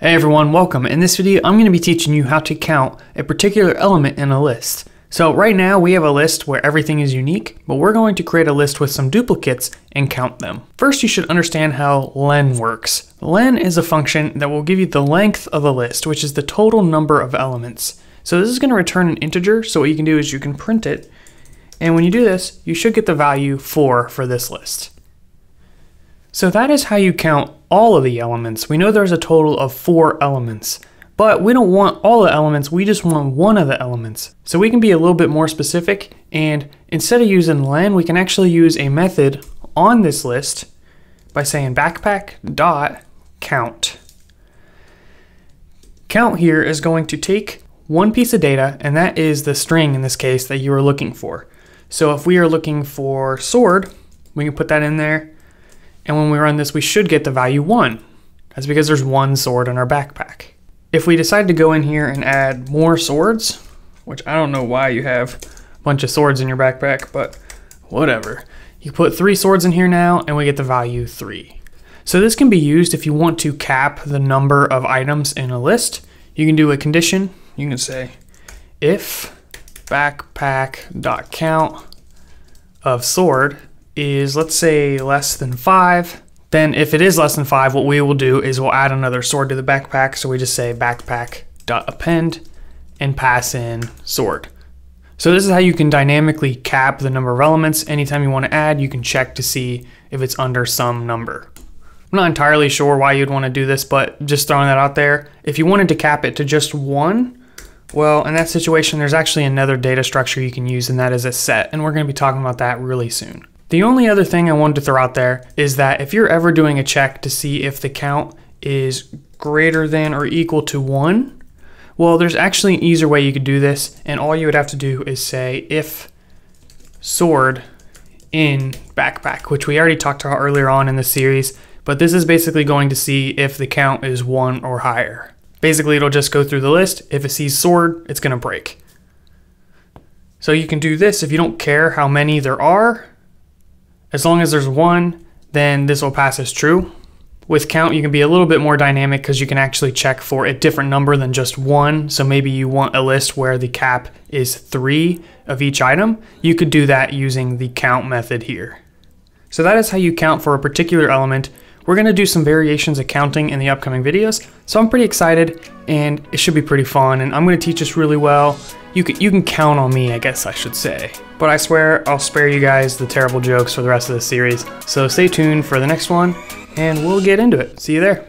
Hey everyone, welcome. In this video, I'm going to be teaching you how to count a particular element in a list. So right now we have a list where everything is unique, but we're going to create a list with some duplicates and count them. First, you should understand how len works. Len is a function that will give you the length of a list, which is the total number of elements. So this is going to return an integer, so what you can do is you can print it, and when you do this, you should get the value 4 for this list. So that is how you count all of the elements. We know there's a total of 4 elements. But we don't want all the elements, we just want one of the elements. So we can be a little bit more specific and instead of using len, we can actually use a method on this list by saying backpack dot count. Count here is going to take one piece of data and that is the string in this case that you are looking for. So if we are looking for sword, we can put that in there and when we run this we should get the value 1. That's because there's one sword in our backpack. If we decide to go in here and add more swords, which I don't know why you have a bunch of swords in your backpack, but whatever. You put three swords in here now and we get the value three. So this can be used if you want to cap the number of items in a list. You can do a condition. You can say if backpack.count of sword is let's say less than five, then if it is less than five, what we will do is we'll add another sword to the backpack. So we just say backpack.append and pass in sword. So this is how you can dynamically cap the number of elements. Anytime you want to add, you can check to see if it's under some number. I'm not entirely sure why you'd want to do this, but just throwing that out there. If you wanted to cap it to just one, well, in that situation, there's actually another data structure you can use, and that is a set. And we're going to be talking about that really soon. The only other thing I wanted to throw out there is that if you're ever doing a check to see if the count is greater than or equal to 1, well, there's actually an easier way you could do this, and all you would have to do is say if sword in backpack, which we already talked about earlier on in the series, but this is basically going to see if the count is 1 or higher. Basically, it'll just go through the list. If it sees sword, it's going to break. So you can do this if you don't care how many there are, as long as there's one, then this will pass as true. With count, you can be a little bit more dynamic because you can actually check for a different number than just one. So maybe you want a list where the cap is three of each item. You could do that using the count method here. So that is how you count for a particular element. We're to do some variations of counting in the upcoming videos. So I'm pretty excited and it should be pretty fun. And I'm to teach this really well you can, you can count on me, I guess I should say. But I swear I'll spare you guys the terrible jokes for the rest of the series. So stay tuned for the next one, and we'll get into it. See you there.